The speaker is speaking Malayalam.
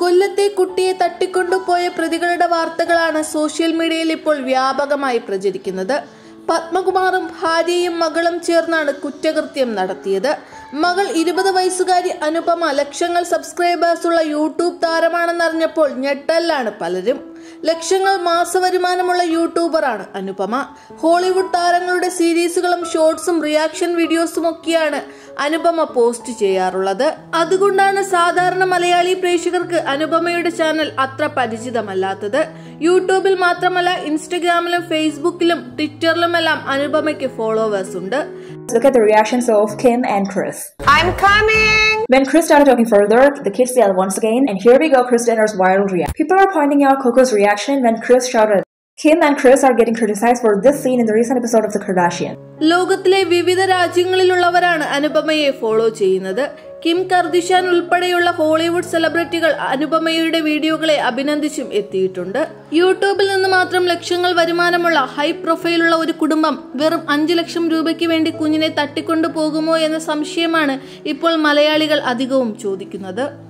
കൊല്ലത്തെ കുട്ടിയെ തട്ടിക്കൊണ്ടുപോയ പ്രതികളുടെ വാർത്തകളാണ് സോഷ്യൽ മീഡിയയിൽ ഇപ്പോൾ വ്യാപകമായി പ്രചരിക്കുന്നത്. പത്മകുമാറും ഭാര്യയും മകളും ചേർന്നാണ് കുറ്റകൃത്യം നടത്തിയത്. മകൾ ഇരുപത് വയസ്സുകാരി അനുപമ ലക്ഷങ്ങൾ സബ്സ്ക്രൈബേഴ്സുള്ള യൂട്യൂബ് താരമാണെന്നറിഞ്ഞപ്പോൾ ഞെട്ടല്ലാണ് പലരും. ലക്ഷങ്ങൾ മാസവരുമാനമുള്ള യൂട്യൂബറാണ് അനുപമ. ഹോളിവുഡ് താരങ്ങളുടെ സീരീസുകളും ഷോർട്സും റിയാക്ഷൻ വീഡിയോസും ഒക്കെയാണ് അനുപമ പോസ്റ്റ് ചെയ്യാറുള്ളത് അതുകൊണ്ടാണ് സാധാരണ മലയാളി പ്രേക്ഷകർക്ക് അനുപമയുടെ ചാനൽ അത്ര പരിചിതമല്ലാത്തത് യൂട്യൂബിൽ മാത്രമല്ല ഇൻസ്റ്റഗ്രാമിലും ഫേസ്ബുക്കിലും ട്വിറ്ററിലുമെല്ലാം അനുപമയ്ക്ക് ഫോളോവേഴ്സ് ഉണ്ട് look at the reactions of Kim and Chris. I'm coming! When Chris started talking further, the kids yelled once again, and here we go Chris Jenner's viral reaction. People are pointing out Coco's reaction when Chris shouted. Kim and Chris are getting criticized for this scene in the recent episode of The Kardashian. ലോകത്തിലെ വിവിധ രാജ്യങ്ങളിലുള്ളവരാണ് അനുപമയെ ഫോളോ ചെയ്യുന്നത്. കിം കർദിഷാൻ ഉൾപ്പെടെയുള്ള ഹോളിവുഡ് സെലിബ്രിറ്റികൾ അനുപമയുടെ വീഡിയോകളെ അഭിനന്ദിച്ചും എത്തിയിട്ടുണ്ട്. യൂട്യൂബിൽ നിന്ന് മാത്രം ലക്ഷങ്ങൾ വരുമാനമുള്ള ഹൈ പ്രൊഫൈലുള്ള ഒരു കുടുംബം വെറും അഞ്ചു ലക്ഷം രൂപയ്ക്ക് വേണ്ടി കുഞ്ഞിനെ തട്ടിക്കൊണ്ടു പോകുമോ എന്ന സംശയമാണ് ഇപ്പോൾ മലയാളികൾ അധികവും ചോദിക്കുന്നത്.